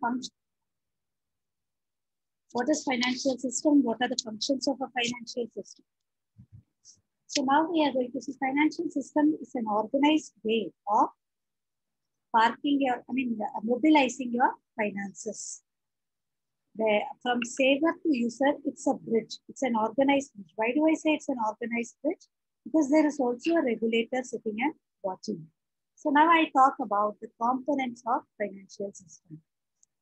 function. What is financial system? What are the functions of a financial system? So now we are going to see financial system is an organized way of parking your, I mean, uh, mobilizing your finances. The, from saver to user, it's a bridge. It's an organized bridge. Why do I say it's an organized bridge? Because there is also a regulator sitting and watching. So now I talk about the components of financial system.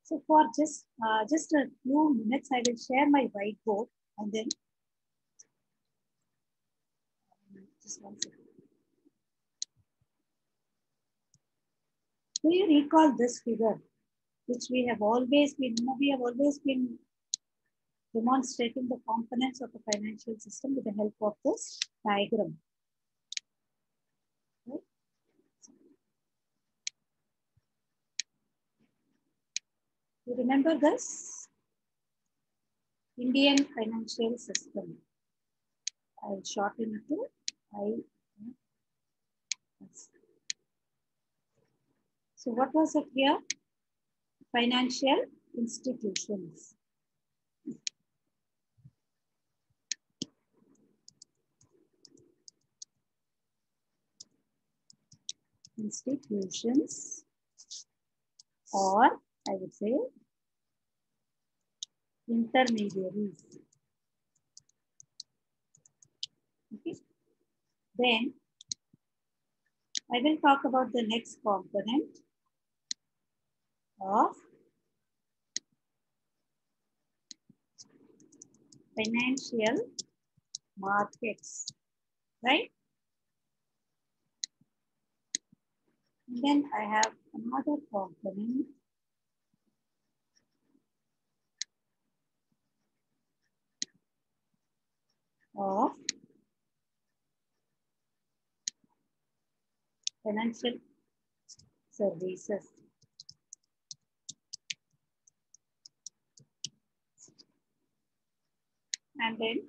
So for just, uh, just a few minutes, I will share my whiteboard and then just one second. Do you recall this figure, which we have always been, we have always been demonstrating the components of the financial system with the help of this diagram. Remember this? Indian financial system. I'll shorten it to I. So what was it here? Financial institutions. Institutions or I would say intermediaries. Okay. Then I will talk about the next component of financial markets, right? And then I have another component of financial services. And then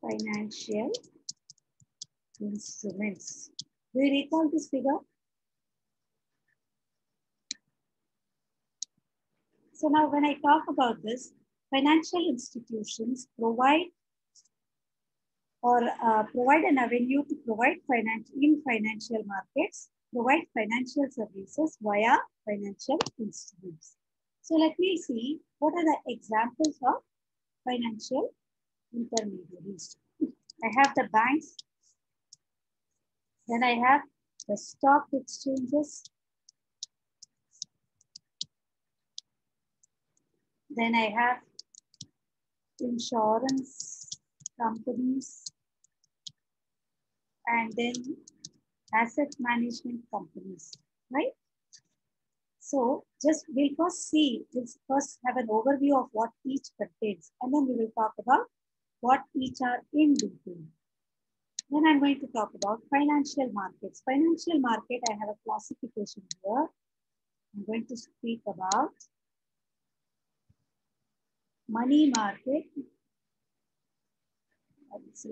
financial instruments. Do you recall this figure? So now when I talk about this, financial institutions provide or uh, provide an avenue to provide finance in financial markets, provide financial services via financial instruments. So let me see what are the examples of financial intermediaries. I have the banks, then I have the stock exchanges, then I have insurance companies, and then asset management companies, right? So just we'll first see, we'll first have an overview of what each contains, and then we will talk about what each are in detail. Then I'm going to talk about financial markets. Financial market, I have a classification here. I'm going to speak about money market. Will say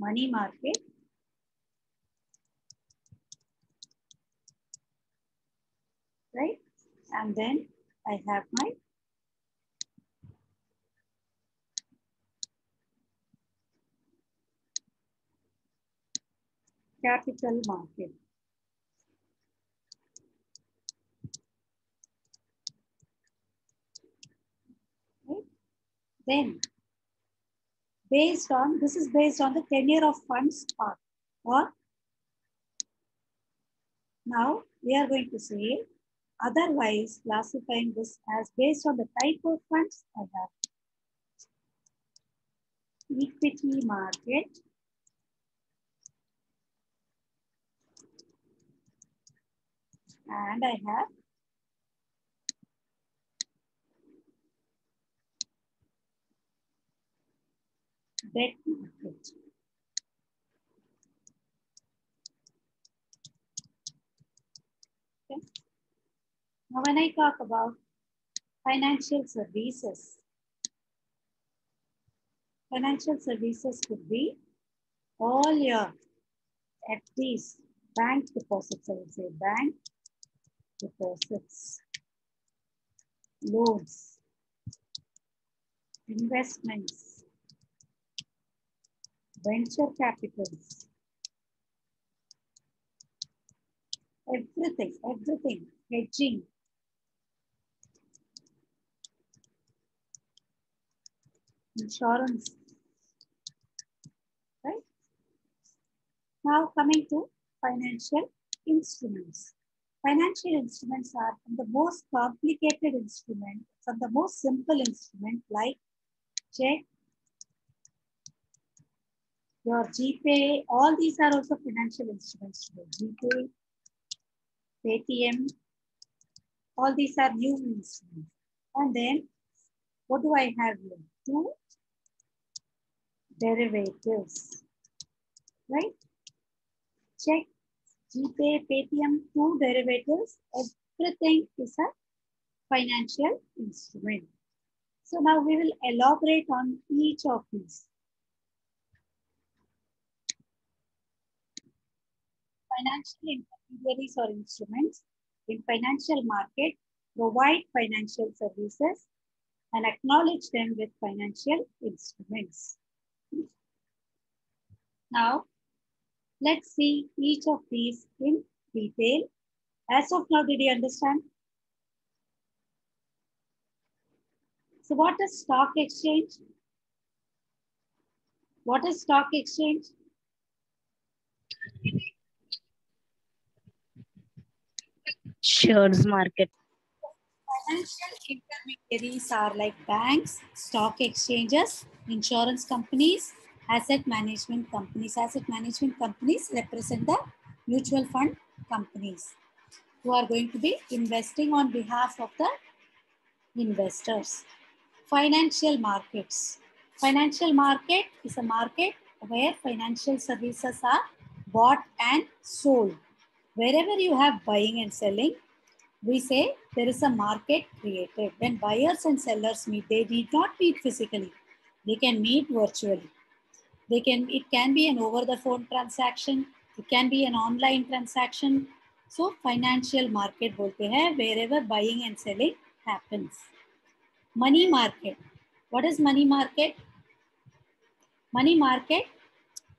money market, right? And then I have my capital market. Then based on, this is based on the tenure of funds part. Or now we are going to say otherwise classifying this as based on the type of funds I have. Equity market and I have debt. Okay. Now, when I talk about financial services, financial services could be all your FDs, bank deposits, I would say bank deposits, loans, investments, venture capitals, everything, everything, hedging, insurance, right? Now coming to financial instruments. Financial instruments are from the most complicated instrument, from the most simple instrument like check, your GPay, all these are also financial instruments today. GPay, Paytm, all these are new instruments. And then what do I have here? Two derivatives, right? Check, GPay, Paytm, two derivatives, everything is a financial instrument. So now we will elaborate on each of these. Financial intermediaries or instruments in financial market provide financial services and acknowledge them with financial instruments. Now, let's see each of these in detail. As of now, did you understand? So what is stock exchange? What is stock exchange? shares market Financial intermediaries are like banks, stock exchanges, insurance companies, asset management companies. Asset management companies represent the mutual fund companies who are going to be investing on behalf of the investors. Financial markets. Financial market is a market where financial services are bought and sold. Wherever you have buying and selling, we say there is a market created. When buyers and sellers meet, they need not meet physically. They can meet virtually. They can, it can be an over the phone transaction. It can be an online transaction. So financial market bolte hai, wherever buying and selling happens. Money market. What is money market? Money market,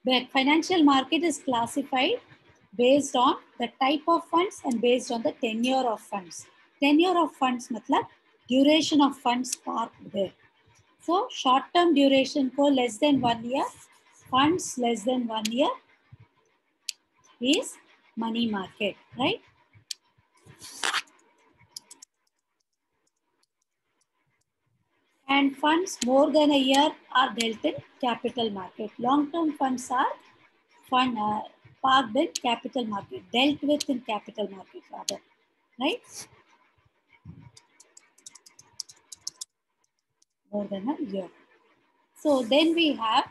where financial market is classified based on the type of funds and based on the tenure of funds. Tenure of funds matlab duration of funds parked there. So short term duration for less than one year, funds less than one year is money market, right? And funds more than a year are dealt in capital market. Long term funds are fund, uh, parked in capital market, dealt with in capital market rather, right? More than a year. So then we have,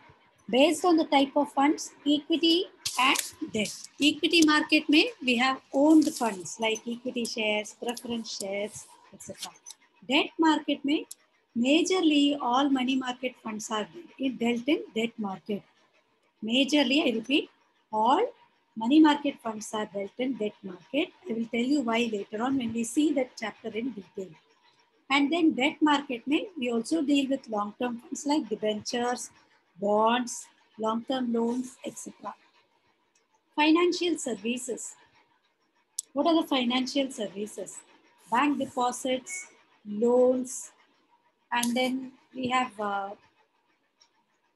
based on the type of funds, equity and debt. Equity market may we have owned funds like equity shares, preference shares, etc. Debt market may majorly all money market funds are dealt in debt market. Majorly, I repeat, all money market funds are dealt in debt market. I will tell you why later on when we see that chapter in detail. And then debt market may we also deal with long-term funds like debentures, bonds, long-term loans, etc. Financial services. What are the financial services? Bank deposits, loans, and then we have uh,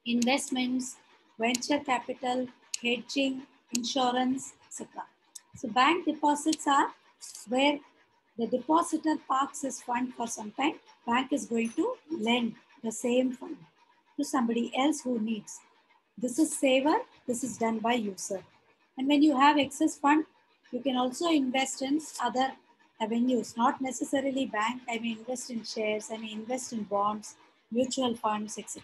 investments, venture capital, hedging, insurance, etc. So bank deposits are where the depositor parks his fund for some time. Bank is going to lend the same fund to somebody else who needs. This is saver. This is done by user. And when you have excess fund, you can also invest in other avenues, not necessarily bank. I may invest in shares, I may invest in bonds, mutual funds, etc.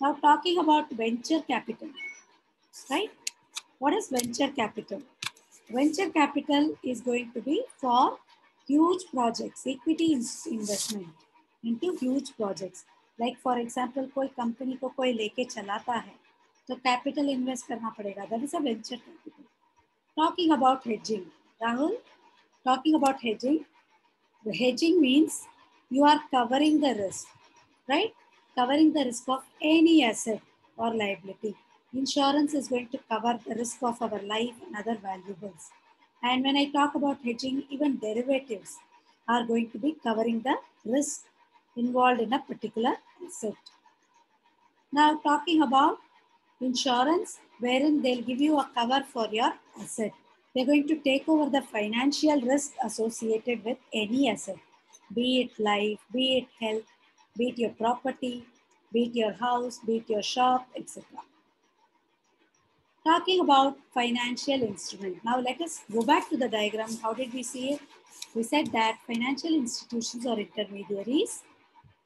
Now talking about venture capital, right? What is venture capital? Venture capital is going to be for huge projects, equity investment into huge projects. Like for example, कोई company को कोई लेके चलाता है तो capital invest करना पड़ेगा. Is a venture capital. Talking about hedging, Rahul. Talking about hedging. The hedging means you are covering the risk, right? Covering the risk of any asset or liability. Insurance is going to cover the risk of our life and other valuables. And when I talk about hedging, even derivatives are going to be covering the risk involved in a particular asset. Now talking about insurance, wherein they'll give you a cover for your asset. They're going to take over the financial risk associated with any asset, be it life, be it health, be it your property, be it your house, be it your shop, etc. Talking about financial instrument. Now let us go back to the diagram. How did we see it? We said that financial institutions or intermediaries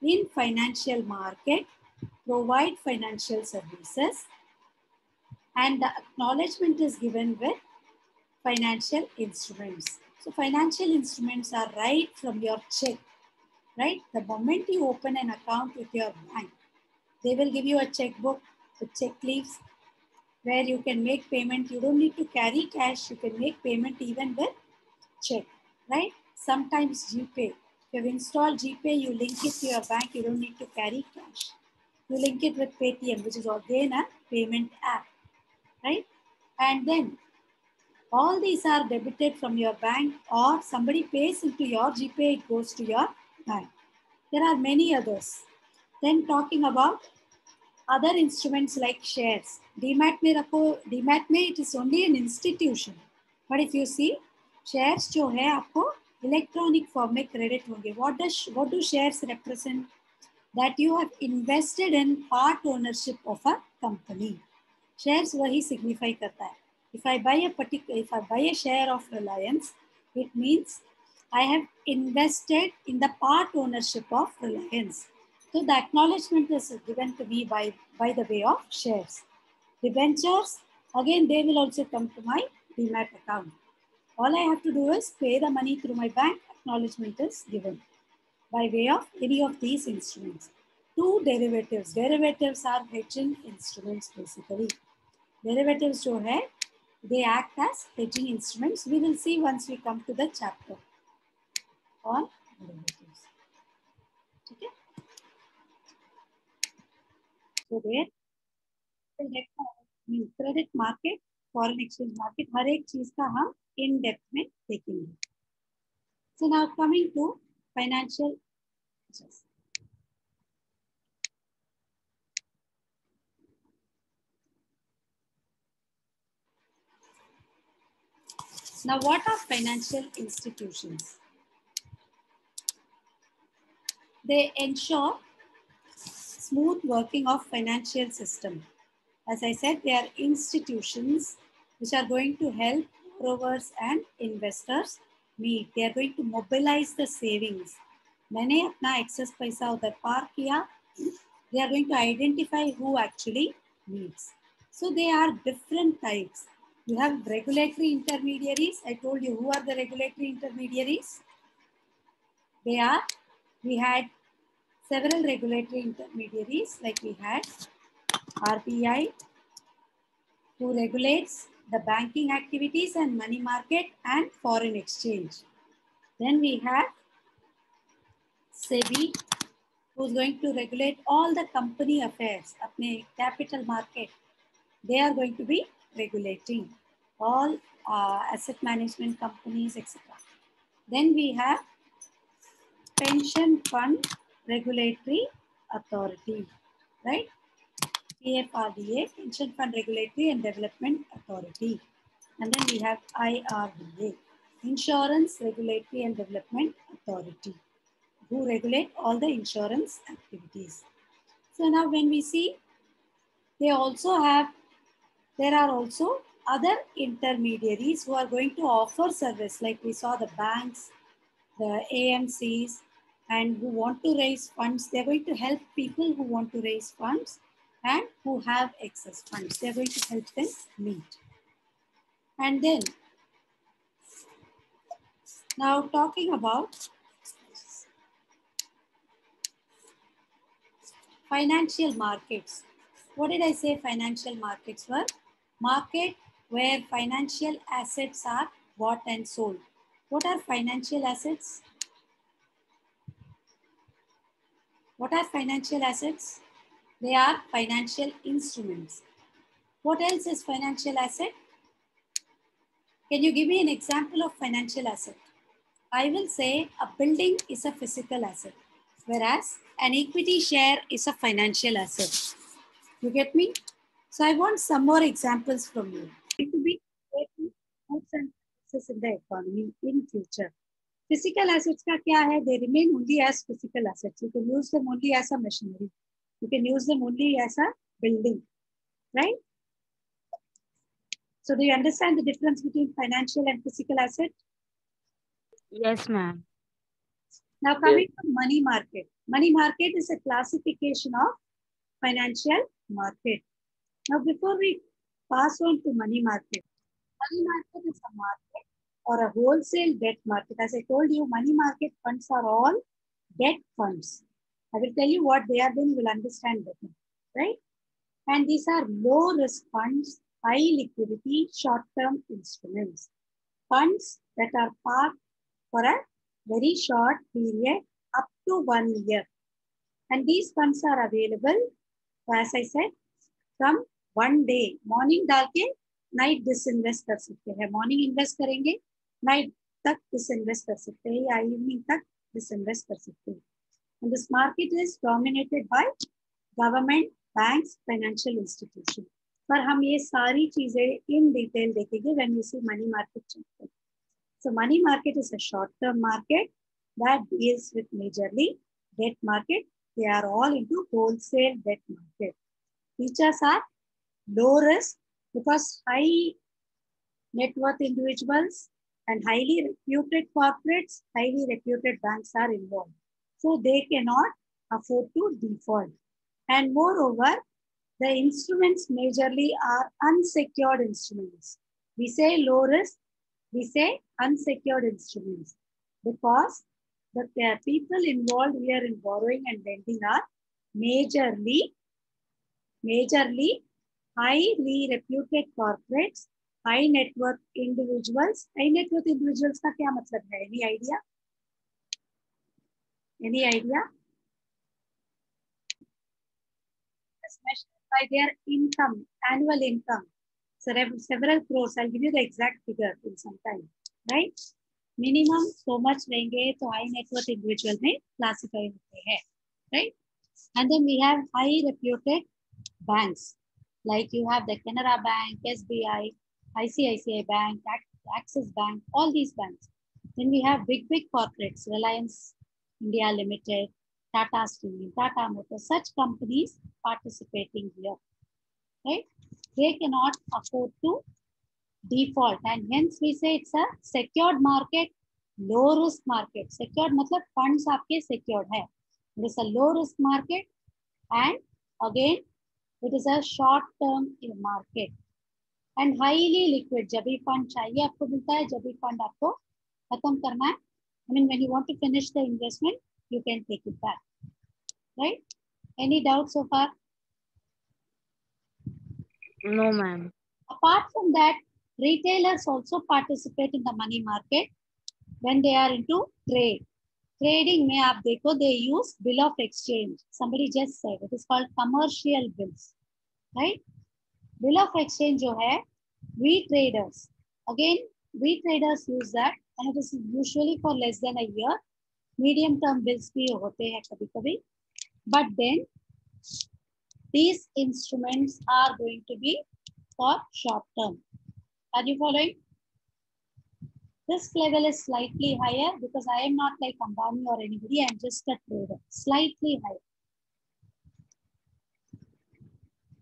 in financial market provide financial services and the acknowledgement is given with financial instruments. So financial instruments are right from your check, right? The moment you open an account with your bank, they will give you a checkbook with check leaves where you can make payment. You don't need to carry cash. You can make payment even with check, right? Sometimes you If You've installed GPay, you link it to your bank, you don't need to carry cash. You link it with Paytm, which is again a payment app, right? And then all these are debited from your bank or somebody pays into your GPay, it goes to your bank. There are many others. Then talking about other instruments like shares. demat may, rakho, demat may it is only an institution. But if you see, shares जो है आपको electronic form of credit होंगे what does what do shares represent that you have invested in part ownership of a company shares वही signify करता है if I buy a particular if I buy a share of Reliance it means I have invested in the part ownership of Reliance. So the acknowledgement is given to me by, by the way of shares. Debentures again, they will also come to my demat account. All I have to do is pay the money through my bank, acknowledgement is given by way of any of these instruments. Two derivatives. Derivatives are hedging instruments basically. Derivatives जो है they act as hedging instruments. We will see once we come to the chapter on derivatives. Okay. So there, credit market, foreign exchange market, हर एक चीज़ का हम in depth में देखेंगे. Now coming to financial. Just, Now, what are financial institutions? They ensure smooth working of financial system. As I said, they are institutions which are going to help borrowers and investors meet. They are going to mobilize the savings. मैंने अपना excess पैसा उधर पार किया. They are going to identify who actually needs. So they are different types. You have regulatory intermediaries. I told you who are the regulatory intermediaries. They are, we had several regulatory intermediaries like we had RBI who regulates the banking activities and money market and foreign exchange. Then we have SEBI who's going to regulate all the company affairs, apne capital market. They are going to be regulating all uh, asset management companies, etc. Then we have Pension Fund Regulatory Authority, right? PFRDA, Pension Fund Regulatory and Development Authority. And then we have IRDA, Insurance Regulatory and Development Authority, who regulate all the insurance activities. So now when we see, they also have there are also other intermediaries who are going to offer service like we saw the banks, the AMCs, and who want to raise funds. They're going to help people who want to raise funds and who have excess funds. They're going to help them meet. And then Now talking about financial markets. What did I say financial markets were? Market where financial assets are bought and sold. What are financial assets? What are financial assets? They are financial instruments. What else is financial asset? Can you give me an example of financial asset? I will say a building is a physical asset, whereas an equity share is a financial asset. You get me? So I want some more examples from you. It will be goods and services in the economy in future. Physical assets ka kya hai? They remain only as physical assets. You can use them only as a machinery. You can use them only as a building, right? So do you understand the difference between financial and physical asset? Yes, ma'am. Now coming to money market. Money market is a classification of financial market. Now before we pass on to money market, money market is a market or a wholesale debt market. As I told you, money market funds are all debt funds. I will tell you what they are, then you will understand better, right? And these are low risk funds, high liquidity, short term instruments. Funds that are parked for a very short period up to one year. And these funds are available, as I said, from one day. Morning डाल के night disinvest कर सकते हैं morning invest करेंगे night तक disinvest कर सकते हैं या evening तक disinvest कर सकते हैं and this market is dominated by government banks financial institution पर हम ये सारी चीजें in detail देखेंगे when we see money market chapter so money market is a short term market that deals with majorly debt market they are all into wholesale debt market features are low risk because high net worth individuals and highly reputed corporates, highly reputed banks are involved. So they cannot afford to default. And moreover, the instruments majorly are unsecured instruments. We say low risk, we say unsecured instruments because the people involved here in borrowing and lending are majorly, majorly highly reputed corporates, high net worth individuals. High net worth individuals का क्या मतलब है? Any idea? Any idea? It's measured by their income, annual income. So several crores. I'll give you the exact figure in some time, right? Minimum so much रहेंगे तो high net worth individual में classify होते हैं, right? And then we have high reputed banks. like you have the Canara Bank, SBI, ICICI Bank, Axis Bank, all these banks. Then we have big, big corporates, Reliance India Limited, Tata Steel, Tata Motors, such companies participating here, right? They cannot afford to default and hence we say it's a secured market, low risk market. Secured मतलब funds आपके secured है. It is a low risk market and again it is a short term market and highly liquid जब भी fund चाहिए आपको मिलता है जब भी फंड आपको खत्म करना है I mean, when you want to finish the investment, you can take it back, right? Any doubts so far? No, ma'am. Apart from that, retailers also participate in the money market when they are into trade. Trading may aap dekho, they use bill of exchange. Somebody just said it is called commercial bills, right? Bill of exchange jo hai, we traders. Again, we traders use that and it is usually for less than a year medium term bills भी होते हैं कभी कभी but then these instruments are going to be for short term are you following this level is slightly higher because I am not like Ambani or anybody. I'm just a trader, slightly higher.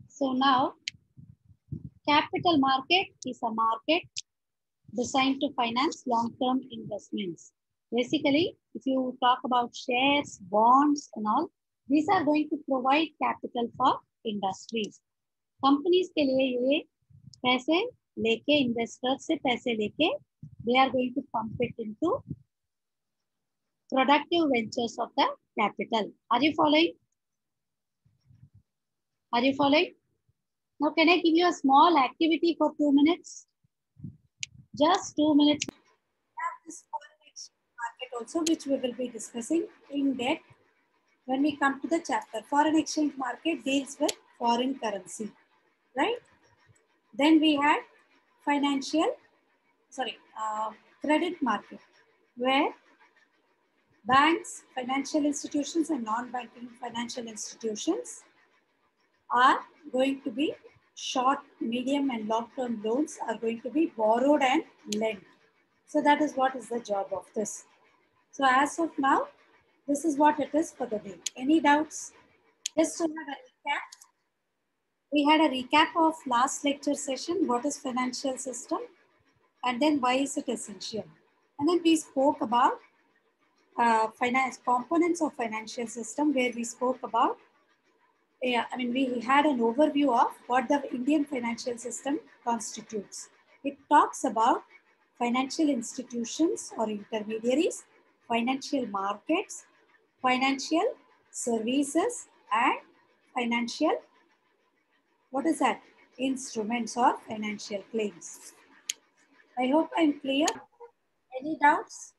So now, capital market is a market designed to finance long-term investments. Basically, if you talk about shares, bonds and all, these are going to provide capital for industries. Companies के लिए ये पैसे लेके investor से पैसे लेके they are going to pump it into productive ventures of the capital. Are you following? Are you following? Now, can I give you a small activity for two minutes? Just two minutes. We have this foreign exchange market also, which we will be discussing in depth when we come to the chapter. Foreign exchange market deals with foreign currency, right? Then we had financial, sorry, uh, credit market, where banks, financial institutions, and non-banking financial institutions are going to be short, medium, and long-term loans are going to be borrowed and lent. So that is what is the job of this. So as of now, this is what it is for the day. Any doubts? Just to have a recap. We had a recap of last lecture session, what is financial system, and then why is it essential. And then we spoke about uh, finance components of financial system where we spoke about yeah, I mean, we had an overview of what the Indian financial system constitutes. It talks about financial institutions or intermediaries, financial markets, financial services, and financial, what is that? Instruments or financial claims. I hope I'm clear. Any doubts?